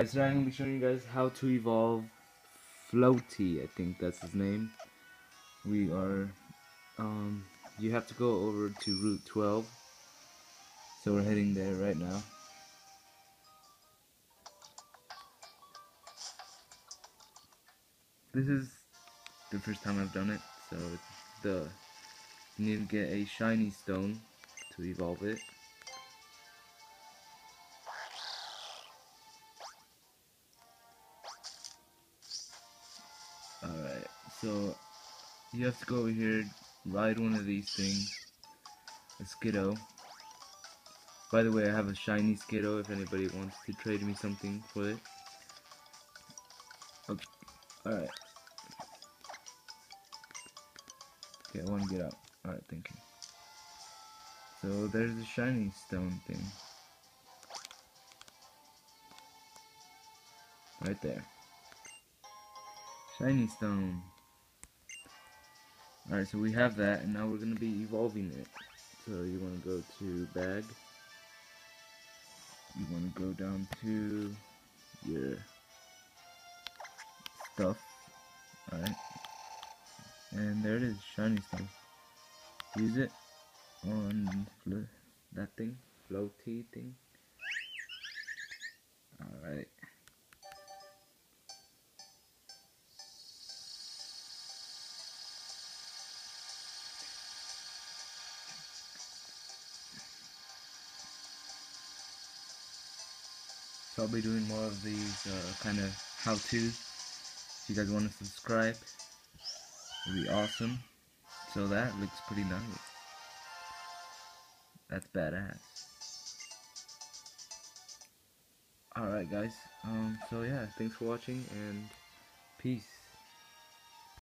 Guys, today I'm going to be showing you guys how to evolve Floaty, I think that's his name. We are, um, you have to go over to Route 12. So we're heading there right now. This is the first time I've done it, so the you need to get a shiny stone to evolve it. So you have to go over here, ride one of these things, a Skiddo. By the way, I have a shiny Skiddo if anybody wants to trade me something for it. Okay, alright. Okay, I want to get out. Alright, thank you. So there's the shiny stone thing. Right there. Shiny stone. Alright, so we have that, and now we're going to be evolving it. So you want to go to bag. You want to go down to your stuff. Alright. And there it is, shiny stuff. Use it on that thing, floaty thing. Alright. So I'll be doing more of these uh, kind of how-tos. If you guys want to subscribe, it'd be awesome. So that looks pretty nice. That's badass. Alright guys, um, so yeah, thanks for watching and peace.